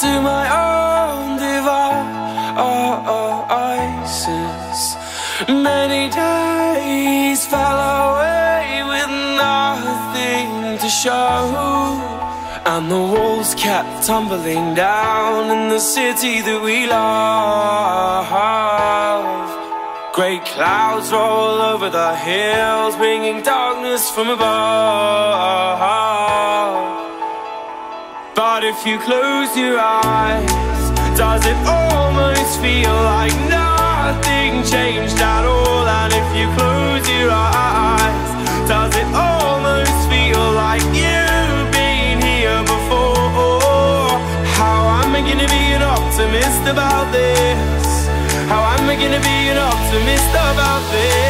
to my own devices. Oh, oh, Many days fell away with nothing to show. And the walls kept tumbling down in the city that we love. Great clouds roll over the hills, bringing darkness from above. If you close your eyes, does it almost feel like nothing changed at all? And if you close your eyes, does it almost feel like you've been here before? How am I gonna be an optimist about this? How am I gonna be an optimist about this?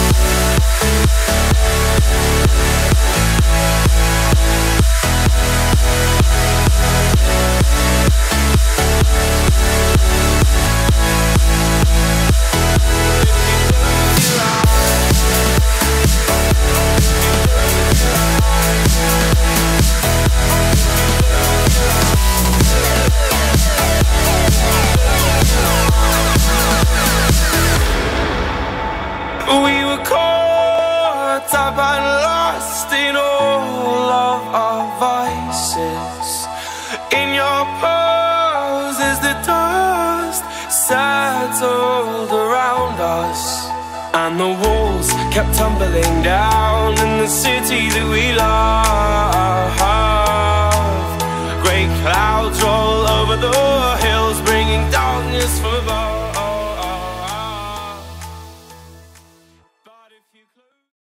and lost in all of our vices. In your pose as the dust settled around us. And the walls kept tumbling down in the city that we love. Great clouds roll over the